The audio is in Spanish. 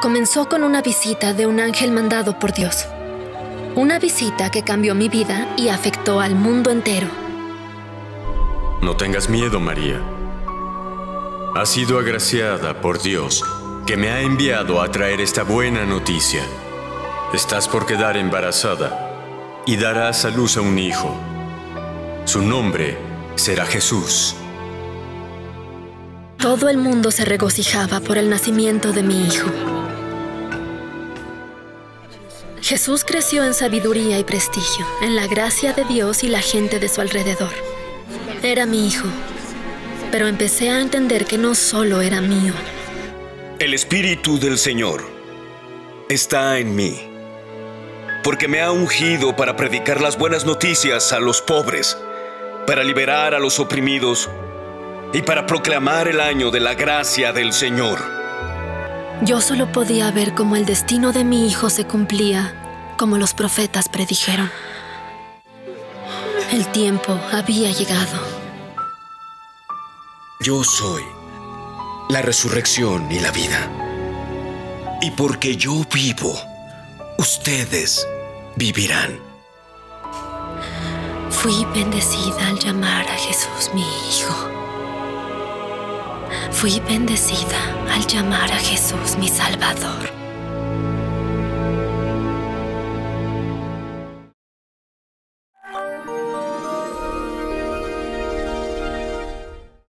comenzó con una visita de un ángel mandado por Dios. Una visita que cambió mi vida y afectó al mundo entero. No tengas miedo, María. Has sido agraciada por Dios, que me ha enviado a traer esta buena noticia. Estás por quedar embarazada y darás a luz a un hijo. Su nombre será Jesús. Todo el mundo se regocijaba por el nacimiento de mi hijo. Jesús creció en sabiduría y prestigio, en la gracia de Dios y la gente de su alrededor. Era mi hijo, pero empecé a entender que no solo era mío. El Espíritu del Señor está en mí, porque me ha ungido para predicar las buenas noticias a los pobres, para liberar a los oprimidos y para proclamar el año de la gracia del Señor. Yo solo podía ver cómo el destino de mi hijo se cumplía, como los profetas predijeron. El tiempo había llegado. Yo soy la resurrección y la vida. Y porque yo vivo, ustedes vivirán. Fui bendecida al llamar a Jesús mi hijo. Fui bendecida al llamar a Jesús mi Salvador.